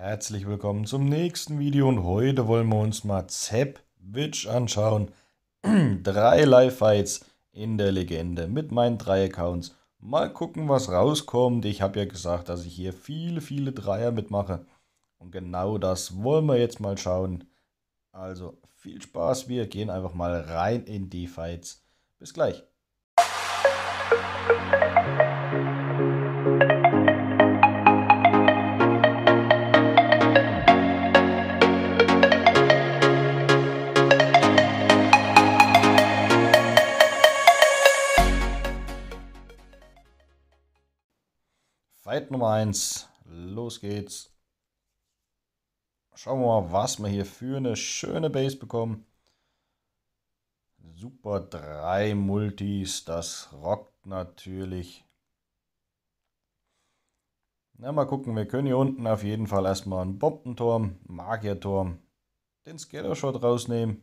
Herzlich willkommen zum nächsten Video und heute wollen wir uns mal Zep anschauen. drei Live-Fights in der Legende mit meinen drei Accounts. Mal gucken, was rauskommt. Ich habe ja gesagt, dass ich hier viele, viele Dreier mitmache. Und genau das wollen wir jetzt mal schauen. Also viel Spaß, wir gehen einfach mal rein in die Fights. Bis gleich. Fight Nummer 1. Los geht's. Schauen wir mal, was wir hier für eine schöne Base bekommen. Super 3 Multis, das rockt natürlich. Na, mal gucken, wir können hier unten auf jeden Fall erstmal einen Bombenturm, Magierturm, den Scattershot rausnehmen.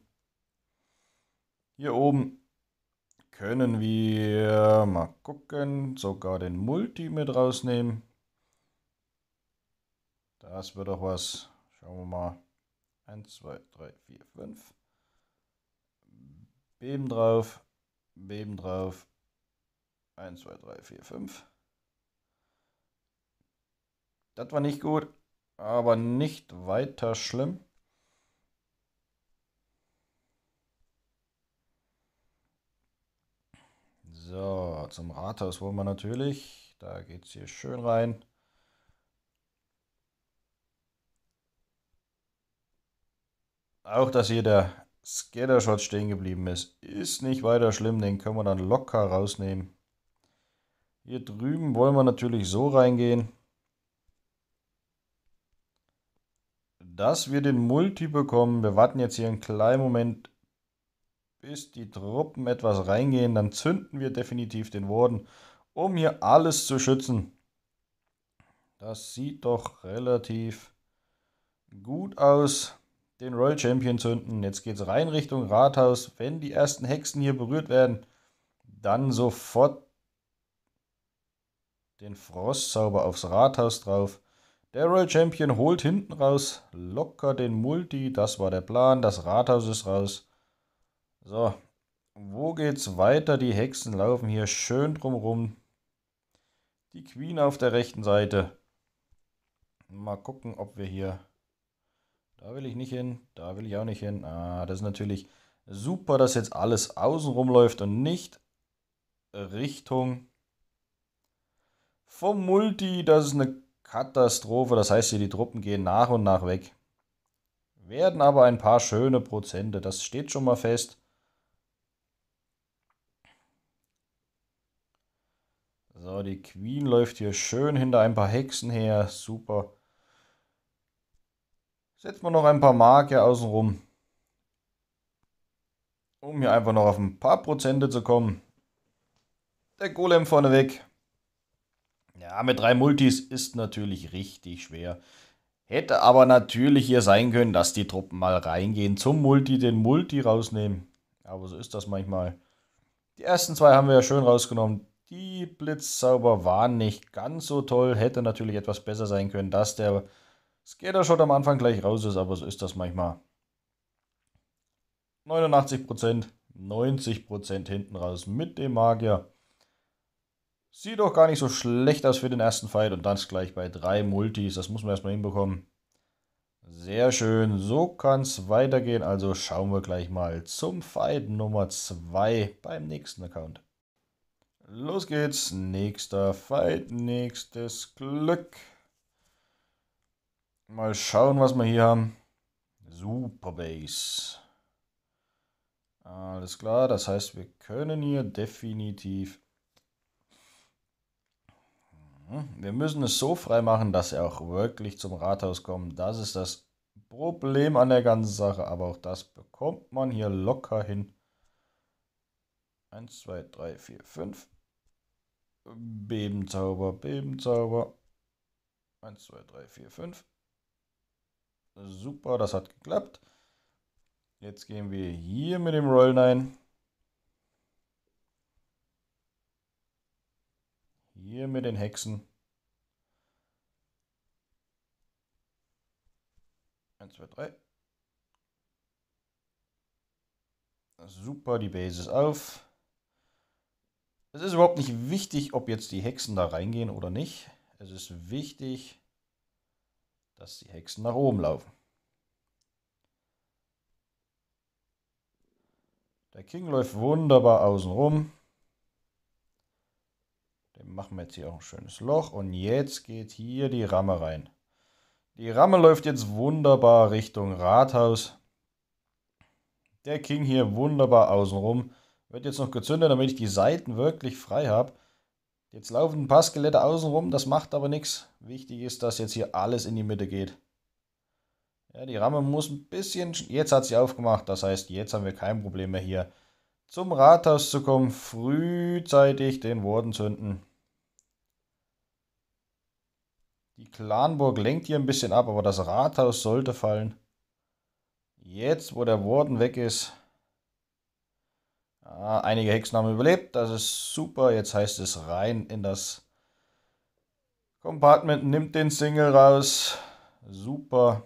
Hier oben können wir mal gucken, sogar den Multi mit rausnehmen. Das wird doch was. Schauen wir mal. 1, 2, 3, 4, 5. Beben drauf. Beben drauf. 1, 2, 3, 4, 5. Das war nicht gut, aber nicht weiter schlimm. So, zum Rathaus wollen wir natürlich. Da geht es hier schön rein. Auch, dass hier der Scattershot stehen geblieben ist, ist nicht weiter schlimm. Den können wir dann locker rausnehmen. Hier drüben wollen wir natürlich so reingehen, dass wir den Multi bekommen. Wir warten jetzt hier einen kleinen Moment, bis die Truppen etwas reingehen, dann zünden wir definitiv den Warden, um hier alles zu schützen. Das sieht doch relativ gut aus. Den Royal Champion zünden. Jetzt geht es rein Richtung Rathaus. Wenn die ersten Hexen hier berührt werden, dann sofort den Frostzauber aufs Rathaus drauf. Der Royal Champion holt hinten raus locker den Multi. Das war der Plan. Das Rathaus ist raus. So, wo geht's weiter? Die Hexen laufen hier schön drumrum. Die Queen auf der rechten Seite. Mal gucken, ob wir hier... Da will ich nicht hin, da will ich auch nicht hin. Ah, das ist natürlich super, dass jetzt alles außenrum läuft und nicht Richtung vom Multi. Das ist eine Katastrophe. Das heißt hier, die Truppen gehen nach und nach weg. Werden aber ein paar schöne Prozente. Das steht schon mal fest. So, die Queen läuft hier schön hinter ein paar Hexen her. Super. Setzen wir noch ein paar Marke außenrum. Um hier einfach noch auf ein paar Prozente zu kommen. Der Golem vorneweg. Ja, mit drei Multis ist natürlich richtig schwer. Hätte aber natürlich hier sein können, dass die Truppen mal reingehen zum Multi, den Multi rausnehmen. Aber so ist das manchmal. Die ersten zwei haben wir ja schön rausgenommen. Die Blitzzauber waren nicht ganz so toll. Hätte natürlich etwas besser sein können, dass der Skater-Shot am Anfang gleich raus ist, aber so ist das manchmal. 89%, 90% hinten raus mit dem Magier. Sieht doch gar nicht so schlecht aus für den ersten Fight und dann gleich bei drei Multis. Das muss man erstmal hinbekommen. Sehr schön, so kann es weitergehen. Also schauen wir gleich mal zum Fight Nummer 2 beim nächsten Account. Los geht's. Nächster Fight, nächstes Glück. Mal schauen, was wir hier haben. Super Base. Alles klar, das heißt, wir können hier definitiv... Hm, wir müssen es so frei machen, dass er auch wirklich zum Rathaus kommt. Das ist das Problem an der ganzen Sache, aber auch das bekommt man hier locker hin. 1, 2, 3, 4, 5. Bebenzauber, Bebenzauber. 1, 2, 3, 4, 5. Super, das hat geklappt. Jetzt gehen wir hier mit dem Roll 9. Hier mit den Hexen. 1, 2, 3. Super, die Base ist auf. Es ist überhaupt nicht wichtig, ob jetzt die Hexen da reingehen oder nicht. Es ist wichtig, dass die Hexen nach oben laufen. Der King läuft wunderbar außen rum. Dem machen wir jetzt hier auch ein schönes Loch. Und jetzt geht hier die Ramme rein. Die Ramme läuft jetzt wunderbar Richtung Rathaus. Der King hier wunderbar außenrum. Wird jetzt noch gezündet, damit ich die Seiten wirklich frei habe. Jetzt laufen ein paar Skelette außenrum, das macht aber nichts. Wichtig ist, dass jetzt hier alles in die Mitte geht. Ja, die Ramme muss ein bisschen... Jetzt hat sie aufgemacht, das heißt, jetzt haben wir kein Problem mehr hier zum Rathaus zu kommen. Frühzeitig den Warden zünden. Die Clanburg lenkt hier ein bisschen ab, aber das Rathaus sollte fallen. Jetzt, wo der Warden weg ist. Ah, einige Hexen haben überlebt, das ist super. Jetzt heißt es rein in das Compartment, nimmt den Single raus. Super.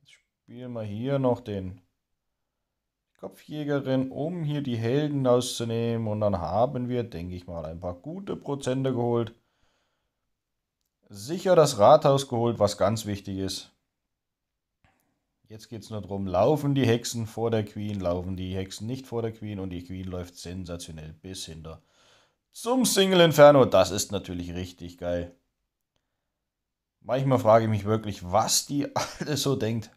Jetzt spielen wir hier noch den Kopfjägerin, um hier die Helden auszunehmen. Und dann haben wir, denke ich mal, ein paar gute Prozente geholt sicher das Rathaus geholt, was ganz wichtig ist. Jetzt geht es nur darum, laufen die Hexen vor der Queen, laufen die Hexen nicht vor der Queen und die Queen läuft sensationell bis hinter zum Single Inferno. Das ist natürlich richtig geil. Manchmal frage ich mich wirklich, was die Alte so denkt.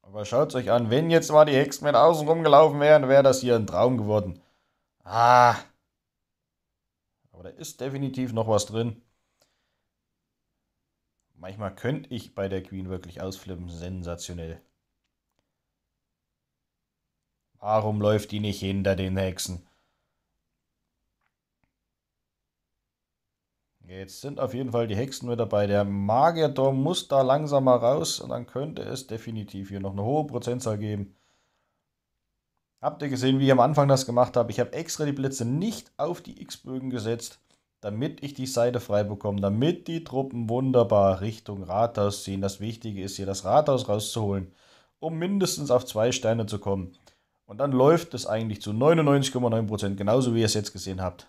Aber schaut euch an, wenn jetzt mal die Hexen mit außen rumgelaufen wären, wäre das hier ein Traum geworden. Ah, aber da ist definitiv noch was drin. Manchmal könnte ich bei der Queen wirklich ausflippen. Sensationell. Warum läuft die nicht hinter den Hexen? Jetzt sind auf jeden Fall die Hexen mit dabei. Der Magierturm muss da langsam mal raus und dann könnte es definitiv hier noch eine hohe Prozentzahl geben. Habt ihr gesehen, wie ich am Anfang das gemacht habe? Ich habe extra die Blitze nicht auf die X-Bögen gesetzt, damit ich die Seite frei bekomme, damit die Truppen wunderbar Richtung Rathaus ziehen. Das Wichtige ist hier, das Rathaus rauszuholen, um mindestens auf zwei Steine zu kommen. Und dann läuft es eigentlich zu 99,9%, genauso wie ihr es jetzt gesehen habt.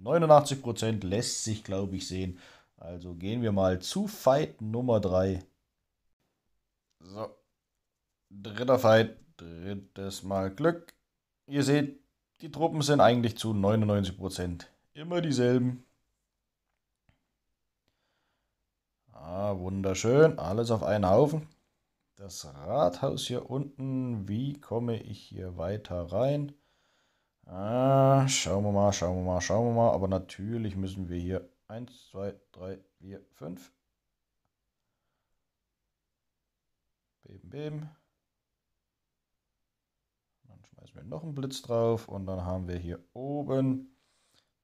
89% lässt sich, glaube ich, sehen. Also gehen wir mal zu Fight Nummer 3. So, dritter Fight. Drittes Mal Glück. Ihr seht, die Truppen sind eigentlich zu 99% immer dieselben. Ah, wunderschön. Alles auf einen Haufen. Das Rathaus hier unten. Wie komme ich hier weiter rein? Ah, schauen wir mal, schauen wir mal, schauen wir mal. Aber natürlich müssen wir hier 1, 2, 3, 4, 5. Beben, beben. Schmeißen wir noch einen Blitz drauf und dann haben wir hier oben,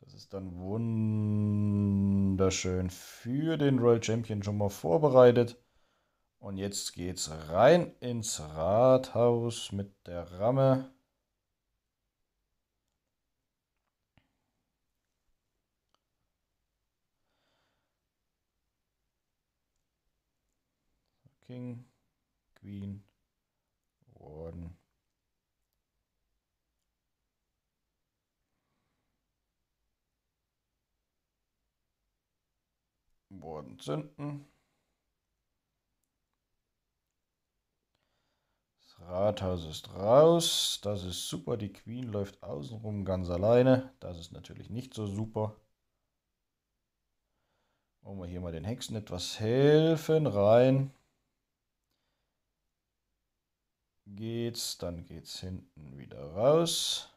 das ist dann wunderschön für den Royal Champion schon mal vorbereitet. Und jetzt geht es rein ins Rathaus mit der Ramme. King, Queen, Warden. Boden zünden. Das Rathaus ist raus. Das ist super. Die Queen läuft außenrum ganz alleine. Das ist natürlich nicht so super. Wollen wir hier mal den Hexen etwas helfen. Rein. Geht's, dann geht's hinten wieder raus.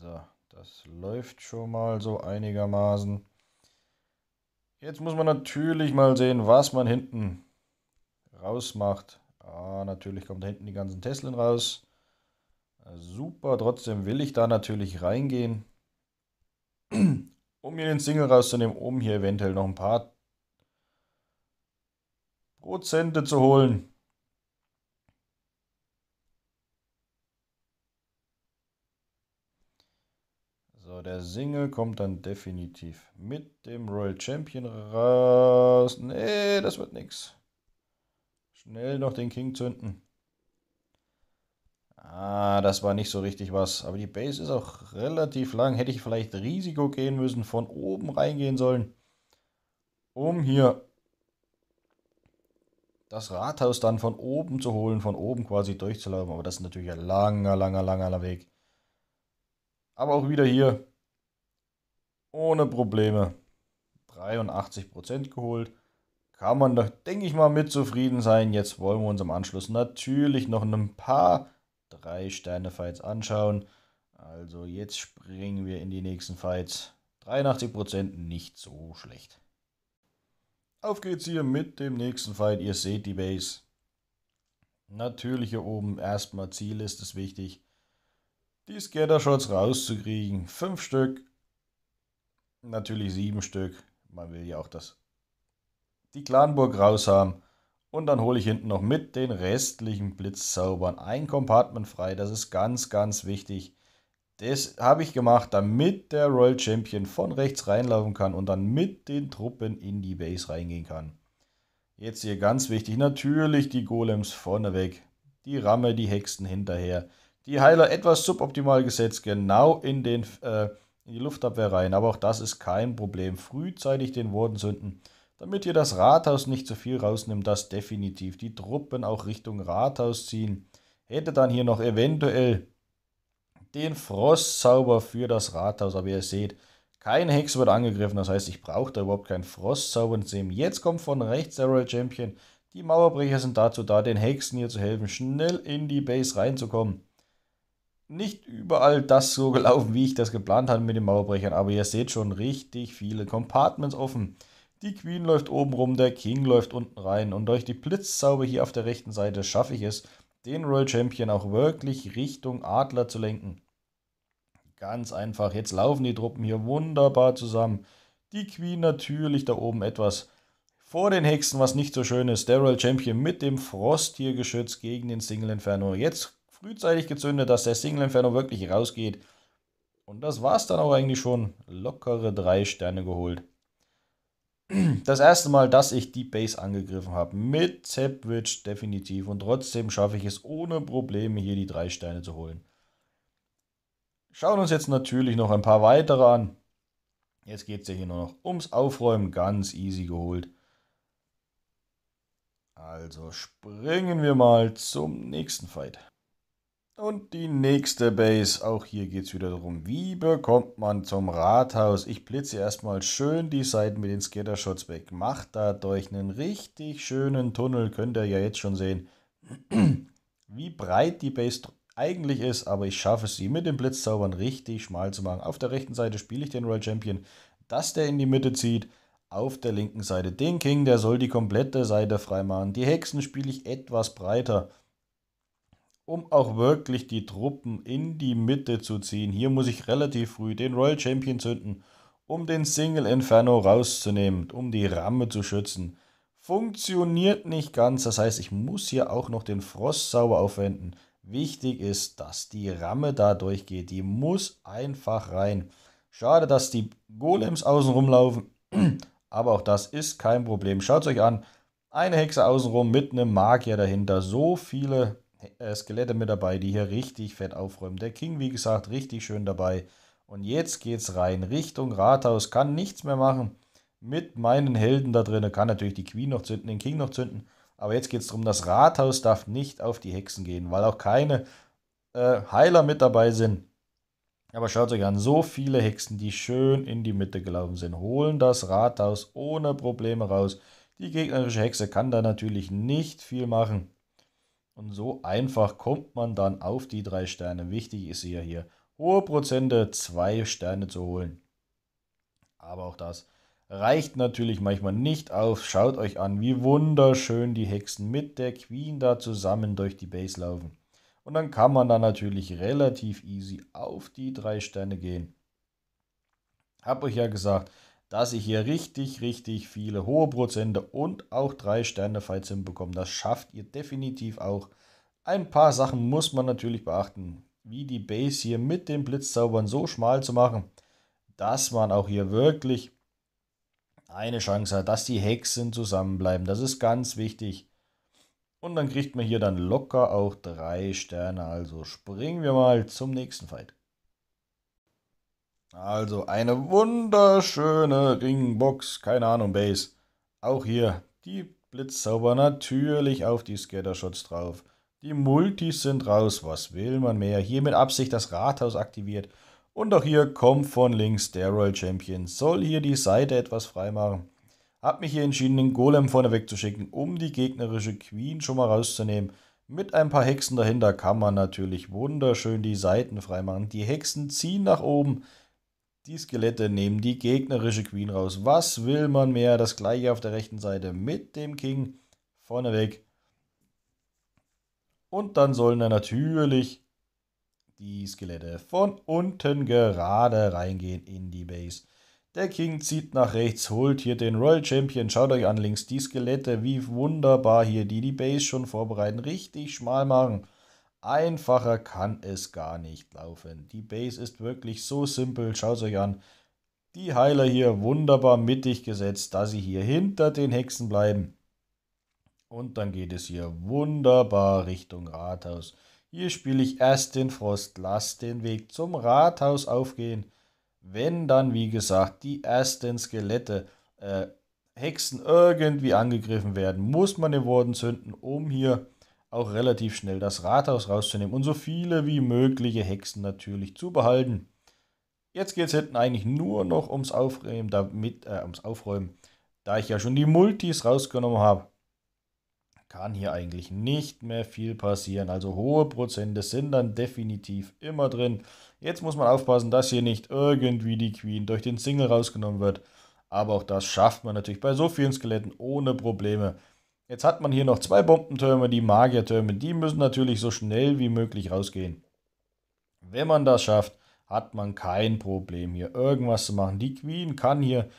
So, das läuft schon mal so einigermaßen. Jetzt muss man natürlich mal sehen, was man hinten rausmacht. Ah, natürlich kommt da hinten die ganzen Teslen raus. Super, trotzdem will ich da natürlich reingehen, um mir den Single rauszunehmen, um hier eventuell noch ein paar Prozente zu holen. Der Single kommt dann definitiv mit dem Royal Champion raus. Nee, das wird nix. Schnell noch den King zünden. Ah, das war nicht so richtig was. Aber die Base ist auch relativ lang. Hätte ich vielleicht Risiko gehen müssen, von oben reingehen sollen, um hier das Rathaus dann von oben zu holen, von oben quasi durchzulaufen. Aber das ist natürlich ein langer, langer, langer Weg. Aber auch wieder hier ohne Probleme 83% geholt. Kann man doch, denke ich mal, mit zufrieden sein. Jetzt wollen wir uns im Anschluss natürlich noch ein paar 3-Sterne-Fights anschauen. Also jetzt springen wir in die nächsten Fights. 83% nicht so schlecht. Auf geht's hier mit dem nächsten Fight. Ihr seht die Base. Natürlich hier oben erstmal Ziel ist es wichtig, die Scattershots rauszukriegen. Fünf Stück. Natürlich sieben Stück. Man will ja auch das die Clanburg raus haben. Und dann hole ich hinten noch mit den restlichen Blitzzaubern ein Compartment frei. Das ist ganz, ganz wichtig. Das habe ich gemacht, damit der Royal Champion von rechts reinlaufen kann und dann mit den Truppen in die Base reingehen kann. Jetzt hier ganz wichtig, natürlich die Golems vorneweg, die Ramme, die Hexen hinterher, die Heiler etwas suboptimal gesetzt, genau in, den, äh, in die Luftabwehr rein, aber auch das ist kein Problem. Frühzeitig den Warden zünden, damit ihr das Rathaus nicht zu viel rausnimmt, das definitiv. Die Truppen auch Richtung Rathaus ziehen. Hätte dann hier noch eventuell den Frostzauber für das Rathaus. Aber ihr seht, keine Hexe wird angegriffen. Das heißt, ich brauche da überhaupt keinen Frostzauber zu sehen. Jetzt kommt von rechts der Royal Champion. Die Mauerbrecher sind dazu da, den Hexen hier zu helfen, schnell in die Base reinzukommen. Nicht überall das so gelaufen, wie ich das geplant hatte mit den Mauerbrechern, aber ihr seht schon richtig viele Compartments offen. Die Queen läuft oben rum, der King läuft unten rein und durch die Blitzzauber hier auf der rechten Seite schaffe ich es, den Royal Champion auch wirklich Richtung Adler zu lenken. Ganz einfach, jetzt laufen die Truppen hier wunderbar zusammen. Die Queen natürlich da oben etwas vor den Hexen, was nicht so schön ist. Der Royal Champion mit dem Frosttiergeschütz gegen den Single Inferno. Jetzt frühzeitig gezündet, dass der Single Inferno wirklich rausgeht. Und das war's dann auch eigentlich schon. Lockere drei Sterne geholt das erste Mal, dass ich die Base angegriffen habe. Mit Zepwitch definitiv. Und trotzdem schaffe ich es ohne Probleme, hier die drei Steine zu holen. Schauen uns jetzt natürlich noch ein paar weitere an. Jetzt geht es ja hier nur noch ums Aufräumen. Ganz easy geholt. Also springen wir mal zum nächsten Fight. Und die nächste Base, auch hier geht es wieder darum, wie bekommt man zum Rathaus? Ich blitze erstmal schön die Seiten mit den Scattershots weg. Macht dadurch einen richtig schönen Tunnel, könnt ihr ja jetzt schon sehen, wie breit die Base eigentlich ist, aber ich schaffe es, sie mit den Blitzzaubern richtig schmal zu machen. Auf der rechten Seite spiele ich den Royal Champion, dass der in die Mitte zieht. Auf der linken Seite den King, der soll die komplette Seite freimachen. Die Hexen spiele ich etwas breiter um auch wirklich die Truppen in die Mitte zu ziehen. Hier muss ich relativ früh den Royal Champion zünden, um den Single Inferno rauszunehmen, um die Ramme zu schützen. Funktioniert nicht ganz, das heißt, ich muss hier auch noch den Frostsauber aufwenden. Wichtig ist, dass die Ramme da durchgeht, die muss einfach rein. Schade, dass die Golems außen rumlaufen, aber auch das ist kein Problem. Schaut euch an, eine Hexe außenrum mit einem Magier dahinter, so viele Skelette mit dabei, die hier richtig fett aufräumen. Der King, wie gesagt, richtig schön dabei. Und jetzt geht's rein Richtung Rathaus. Kann nichts mehr machen mit meinen Helden da drin. Kann natürlich die Queen noch zünden, den King noch zünden. Aber jetzt geht es darum, das Rathaus darf nicht auf die Hexen gehen, weil auch keine äh, Heiler mit dabei sind. Aber schaut euch an, so viele Hexen, die schön in die Mitte gelaufen sind, holen das Rathaus ohne Probleme raus. Die gegnerische Hexe kann da natürlich nicht viel machen. Und so einfach kommt man dann auf die drei Sterne. Wichtig ist ja hier, hohe Prozente, zwei Sterne zu holen. Aber auch das reicht natürlich manchmal nicht auf. Schaut euch an, wie wunderschön die Hexen mit der Queen da zusammen durch die Base laufen. Und dann kann man da natürlich relativ easy auf die drei Sterne gehen. Hab euch ja gesagt, dass ich hier richtig, richtig viele hohe Prozente und auch drei Sterne Fights hinbekomme. Das schafft ihr definitiv auch. Ein paar Sachen muss man natürlich beachten, wie die Base hier mit den Blitzzaubern so schmal zu machen, dass man auch hier wirklich eine Chance hat, dass die Hexen zusammenbleiben. Das ist ganz wichtig. Und dann kriegt man hier dann locker auch drei Sterne. Also springen wir mal zum nächsten Fight. Also eine wunderschöne Ringbox, keine Ahnung, Base. Auch hier die Blitzzauber natürlich auf die Scattershots drauf. Die Multis sind raus, was will man mehr? Hier mit Absicht das Rathaus aktiviert. Und auch hier kommt von links der Royal Champion. Soll hier die Seite etwas freimachen. Hab mich hier entschieden, den Golem vorne wegzuschicken, um die gegnerische Queen schon mal rauszunehmen. Mit ein paar Hexen dahinter kann man natürlich wunderschön die Seiten freimachen. Die Hexen ziehen nach oben. Die Skelette nehmen die gegnerische Queen raus. Was will man mehr? Das gleiche auf der rechten Seite mit dem King vorneweg. Und dann sollen da natürlich die Skelette von unten gerade reingehen in die Base. Der King zieht nach rechts, holt hier den Royal Champion. Schaut euch an links die Skelette, wie wunderbar hier die die Base schon vorbereiten. Richtig schmal machen. Einfacher kann es gar nicht laufen. Die Base ist wirklich so simpel. Schaut es euch an. Die Heiler hier wunderbar mittig gesetzt, dass sie hier hinter den Hexen bleiben. Und dann geht es hier wunderbar Richtung Rathaus. Hier spiele ich erst den Frost, lass den Weg zum Rathaus aufgehen. Wenn dann, wie gesagt, die ersten Skelette, äh, Hexen irgendwie angegriffen werden, muss man den Worden zünden, um hier auch relativ schnell das Rathaus rauszunehmen und so viele wie mögliche Hexen natürlich zu behalten. Jetzt geht es hinten eigentlich nur noch ums Aufräumen, damit, äh, ums Aufräumen. Da ich ja schon die Multis rausgenommen habe, kann hier eigentlich nicht mehr viel passieren. Also hohe Prozente sind dann definitiv immer drin. Jetzt muss man aufpassen, dass hier nicht irgendwie die Queen durch den Single rausgenommen wird. Aber auch das schafft man natürlich bei so vielen Skeletten ohne Probleme. Jetzt hat man hier noch zwei Bombentürme, die Magiertürme. Die müssen natürlich so schnell wie möglich rausgehen. Wenn man das schafft, hat man kein Problem hier irgendwas zu machen. Die Queen kann hier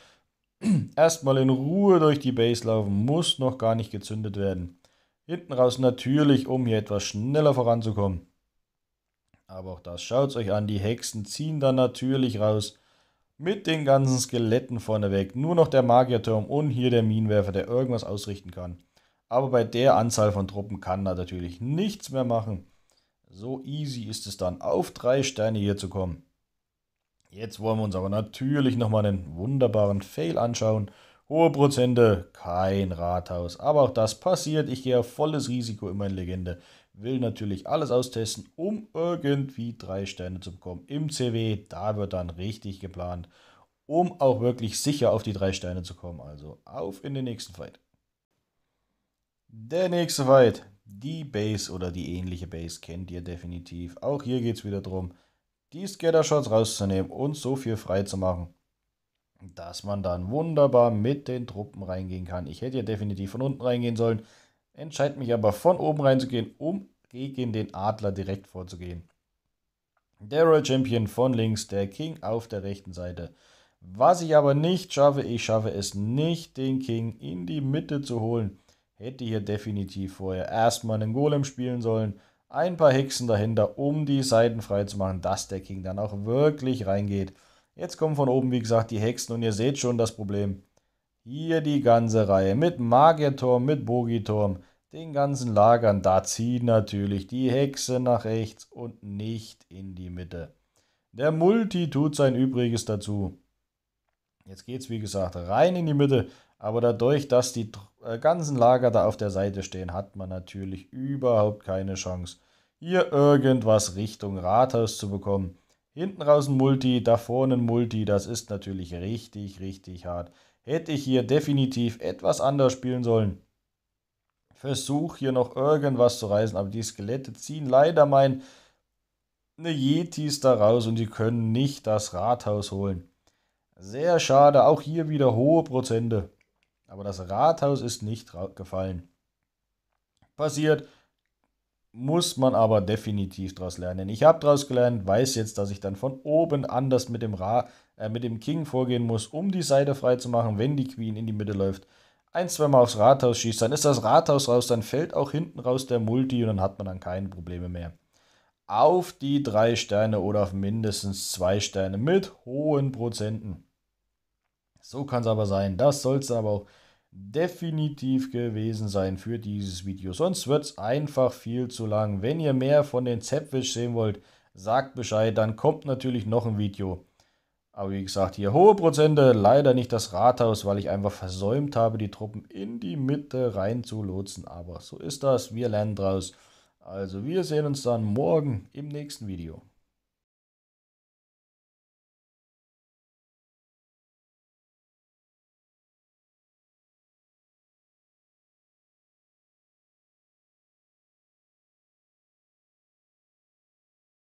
erstmal in Ruhe durch die Base laufen, muss noch gar nicht gezündet werden. Hinten raus natürlich, um hier etwas schneller voranzukommen. Aber auch das schaut euch an. Die Hexen ziehen dann natürlich raus. Mit den ganzen Skeletten vorneweg. Nur noch der Magierturm und hier der Minenwerfer, der irgendwas ausrichten kann. Aber bei der Anzahl von Truppen kann er natürlich nichts mehr machen. So easy ist es dann, auf drei Sterne hier zu kommen. Jetzt wollen wir uns aber natürlich nochmal einen wunderbaren Fail anschauen. Hohe Prozente, kein Rathaus. Aber auch das passiert. Ich gehe auf volles Risiko in meine Legende. Will natürlich alles austesten, um irgendwie drei Sterne zu bekommen. Im CW, da wird dann richtig geplant, um auch wirklich sicher auf die drei Sterne zu kommen. Also auf in den nächsten Fight. Der nächste Fight. Die Base oder die ähnliche Base kennt ihr definitiv. Auch hier geht es wieder darum, die Scattershots rauszunehmen und so viel frei zu machen dass man dann wunderbar mit den Truppen reingehen kann. Ich hätte ja definitiv von unten reingehen sollen, entscheide mich aber von oben reinzugehen, um gegen den Adler direkt vorzugehen. Der Royal Champion von links, der King auf der rechten Seite. Was ich aber nicht schaffe, ich schaffe es nicht, den King in die Mitte zu holen. Hätte hier definitiv vorher erstmal einen Golem spielen sollen, ein paar Hexen dahinter, um die Seiten frei zu machen, dass der King dann auch wirklich reingeht. Jetzt kommen von oben, wie gesagt, die Hexen und ihr seht schon das Problem. Hier die ganze Reihe mit Magierturm, mit Bogiturm, den ganzen Lagern. Da zieht natürlich die Hexe nach rechts und nicht in die Mitte. Der Multi tut sein Übriges dazu. Jetzt geht es, wie gesagt, rein in die Mitte. Aber dadurch, dass die äh, ganzen Lager da auf der Seite stehen, hat man natürlich überhaupt keine Chance, hier irgendwas Richtung Rathaus zu bekommen. Hinten raus ein Multi, da vorne ein Multi, das ist natürlich richtig, richtig hart. Hätte ich hier definitiv etwas anders spielen sollen. Versuch hier noch irgendwas zu reißen, aber die Skelette ziehen leider mein ne Yetis da raus und die können nicht das Rathaus holen. Sehr schade, auch hier wieder hohe Prozente. Aber das Rathaus ist nicht gefallen. Passiert, muss man aber definitiv daraus lernen. Ich habe daraus gelernt, weiß jetzt, dass ich dann von oben anders mit dem, Ra äh, mit dem King vorgehen muss, um die Seite frei zu machen, wenn die Queen in die Mitte läuft. Ein, zweimal aufs Rathaus schießt, dann ist das Rathaus raus, dann fällt auch hinten raus der Multi und dann hat man dann keine Probleme mehr. auf die drei Sterne oder auf mindestens zwei Sterne mit hohen Prozenten. So kann es aber sein. Das soll es aber auch definitiv gewesen sein für dieses Video. Sonst wird es einfach viel zu lang. Wenn ihr mehr von den Zepfish sehen wollt, sagt Bescheid. Dann kommt natürlich noch ein Video. Aber wie gesagt, hier hohe Prozente, leider nicht das Rathaus, weil ich einfach versäumt habe, die Truppen in die Mitte rein zu lotsen. Aber so ist das, wir lernen draus. Also wir sehen uns dann morgen im nächsten Video.